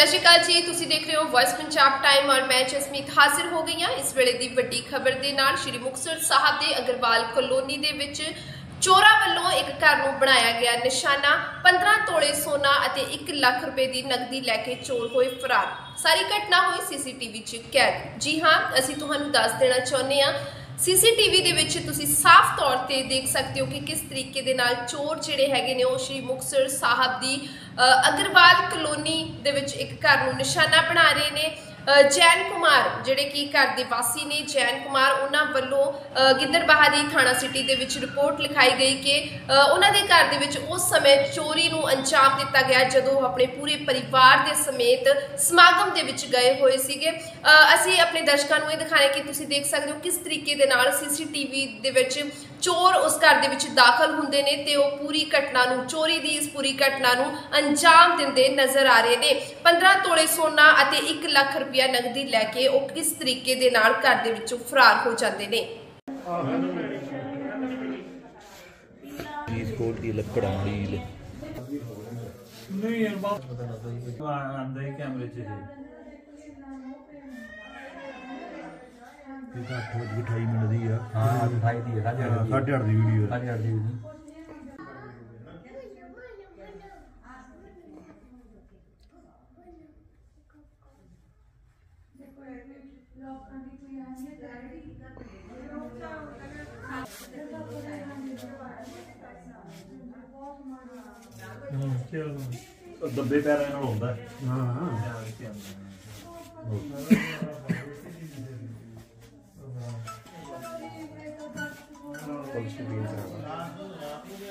ਸਤਿ ਸ਼੍ਰੀ ਅਕਾਲ ਜੀ, ਤੁਸੀਂ ਦੇਖ ਰਹੇ ਹੋ ਵੌਇਸ ਪੰਜਾਬ ਟਾਈਮ ਔਰ ਮੈਂ ਜਸਮੀਤ ਹਾਜ਼ਰ ਹੋ ਗਈ ਹਾਂ। ਇਸ ਵੇਲੇ ਦੀ ਵੱਡੀ ਖਬਰ ਦੇ ਨਾਲ ਸ਼੍ਰੀ ਮੁਕਤਸਰ ਸਾਹਿਬ ਦੇ ਅਗਰਵਾਲ ਕਲੋਨੀ ਦੇ ਵਿੱਚ ਚੋਰਾਂ ਵੱਲੋਂ ਇੱਕ ਘਰ ਨੂੰ ਬਣਾਇਆ ਗਿਆ ਨਿਸ਼ਾਨਾ 15 ਤੋਲੇ ਸੋਨਾ ਅਤੇ 1 ਲੱਖ ਰੁਪਏ ਦੀ ਨਕਦੀ ਲੈ ਕੇ ਚੋਰ ਹੋਏ ਫਰਾਰ। ਸਾਰੀ ਘਟਨਾ ਹੋਈ ਸੀਸੀਟੀਵੀ 'ਚ ਕੈਦ। ਜੀ ਹਾਂ, ਅਸੀਂ ਤੁਹਾਨੂੰ ਦੱਸ ਦੇਣਾ ਚਾਹੁੰਦੇ ਹਾਂ ਸੀਸੀਟੀਵੀ ਦੇ ਵਿੱਚ ਤੁਸੀਂ ਸਾਫ਼ ਤੌਰ ਤੇ ਦੇਖ ਸਕਦੇ ਹੋ ਕਿ ਕਿਸ ਤਰੀਕੇ ਦੇ ਨਾਲ ਚੋਰ ਜਿਹੜੇ ਹੈਗੇ ਨੇ ਉਹ ਸ਼੍ਰੀ ਮੁਕਤਸਰ ਸਾਹਿਬ ਦੀ ਅ, ਅਗਰਵਾਲ ਕਲੋਨੀ ਦੇ ਵਿੱਚ ਇੱਕ ਘਰ ਨੂੰ ਨਿਸ਼ਾਨਾ ਬਣਾ ਰਹੇ ਨੇ। ਜੈਨ ਕੁਮਾਰ ਜਿਹੜੇ ਕਿ ਘਰ ਦੇ ਵਾਸੀ ਨੇ ਜੈਨ ਕੁਮਾਰ ਉਹਨਾਂ ਵੱਲੋਂ ਅ, ਗਿੱਦੜਬਾਹਾ ਥਾਣਾ ਸਿਟੀ ਦੇ ਵਿੱਚ ਰਿਪੋਰਟ ਲਿਖਾਈ ਗਈ ਕਿ ਉਹਨਾਂ ਦੇ ਘਰ ਦੇ ਵਿੱਚ ਉਸ ਸਮੇਂ ਚੋਰੀ ਨੂੰ ਅੰਜਾਮ ਦਿੱਤਾ ਗਿਆ ਜਦੋਂ ਉਹ ਆਪਣੇ ਪੂਰੇ ਪਰਿਵਾਰ ਦੇ ਸਮੇਤ ਸਮਾਗਮ ਦੇ ਵਿੱਚ ਗਏ ਹੋਏ ਸੀਗੇ। ਅਸੀਂ ਆਪਣੇ ਦਰਸ਼ਕਾਂ ਨੂੰ ਇਹ ਦਿਖਾਣੇ ਕਿ ਤੁਸੀਂ ਦੇਖ ਸਕਦੇ ਹੋ ਕਿਸ ਤਰੀਕੇ ਦੇ ਨਾਲ ਸੀਸੀਟੀਵੀ ਦੇ ਵਿੱਚ ਚੋਰ ਉਸ ਘਰ ਦੇ ਵਿੱਚ ਦਾਖਲ ਹੁੰਦੇ ਨੇ ਤੇ ਉਹ ਪੂਰੀ ਘਟਨਾ ਨੂੰ ਚੋਰੀ ਦੀ ਇਸ ਪੂਰੀ ਘਟਨਾ ਨੂੰ ਅੰਜਾਮ ਦਿੰਦੇ ਨਜ਼ਰ ਆ ਰਹੇ ਨੇ। 15 ਤੋਲੇ ਸੋਨਾ ਅਤੇ 1 ਲੱਖ ਰੁਪਇਆ ਨਗਦੀ ਲੈ ਕੇ ਉਹ ਕਿਸ ਤਰੀਕੇ ਦੇ ਨਾਲ ਘਰ ਦੇ ਵਿੱਚੋਂ ਫਰਾਰ ਹੋ ਜਾਂਦੇ ਨੇ? ਫਰੀਦਕੋਟ ਦੀ ਲੱਕੜਾਂ ਡੀਲ ਨਹੀਂ ਯਾਰ ਬਾਪ ਆਂਦਾ ਹੀ ਕੈਮਰੇ 'ਚ ਸੀ ਇਹ ਤਾਂ 8 ਵਜੇ 28 ਮਿੰਟ ਦੀ ਆ ਹਾਂ ਦਿਖਾਈ ਦੀ ਹੈ ਸਾਢੇ ਅੱਠ ਦੀ 8:30 ਦੀ ਵੀਡੀਓ ਹੈ ਸਾਢੇ ਅੱਠ ਦੀ ਵੀ ਦੱਬੇ ਪੈਰਾਂ ਨਾਲ ਹੁੰਦਾ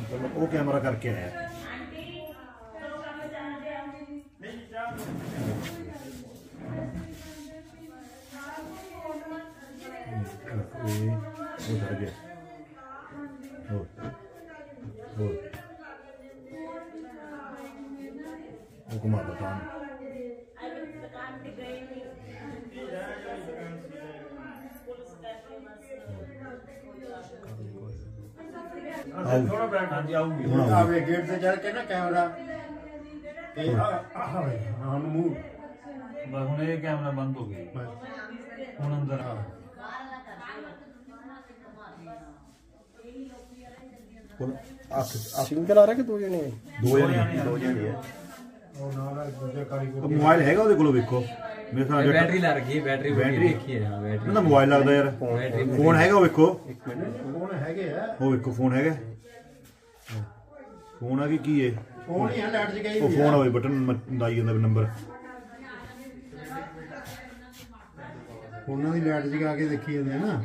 ਮਤਲਬ ਉਹ ਕੈਮਰਾ ਕਰਕੇ ਆਇਆ। ਉਹ ਡਰ ਗਿਆ ਹੋਰ ਹੋਰ ਉਹ ਕੁਮਾਰ ਦਾ ਤਾਂ ਥੋੜਾ ਬੈਠ ਹਾਂਜੀ ਆਊਗੀ ਹੁਣ ਆਊਗੀ। ਆਵੇ ਗੇਟ ਤੇ ਚੜ ਕੇ ਨਾ ਕੈਮਰਾ ਤੇ ਆਹ ਹਾਂ ਹੁਣ ਆ ਸਿੰਗਲ ਆ ਰਿਹਾ ਕਿ ਦੋ ਜਣੇ? ਦੋ ਜਣੇ। ਦੋ ਜਣੇ ਆ। ਉਹ ਨਾਲ ਦੂਜਾ ਕਾਰੀਗਰ ਉਹ ਮੋਬਾਈਲ ਹੈਗਾ ਉਹਦੇ ਕੋਲ ਵੇਖੋ। ਮੇਰੇ ਸਾਹ ਬੈਟਰੀ ਲੱਗ ਗਈ ਬੈਟਰੀ ਬੈਟਰੀ? ਦੇਖੀ ਹੈ ਹਾਂ ਬੈਟਰੀ। ਨਾ ਮੋਬਾਈਲ ਲੱਗਦਾ ਯਾਰ। ਬੈਟਰੀ ਫੋਨ ਹੈਗਾ ਉਹ ਵੇਖੋ। ਫੋਨ ਹੈਗੇ ਆ। ਉਹ ਵੇਖੋ ਫੋਨ ਹੈਗਾ। ਫੋਨ ਆ ਕਿ ਕੀ ਹੈ ਫੋਨ ਹੀ ਲੈਟ ਚ ਗਈ ਉਹ ਫੋਨ ਹੋਵੇ ਬਟਨ ਲਾਈ ਜਾਂਦਾ ਨੰਬਰ। ਫੋਨਾਂ ਦੀ ਲਾਈਟ ਜਗਾ ਕੇ ਦੇਖੀ ਜਾਂਦੇ ਆ ਨਾ।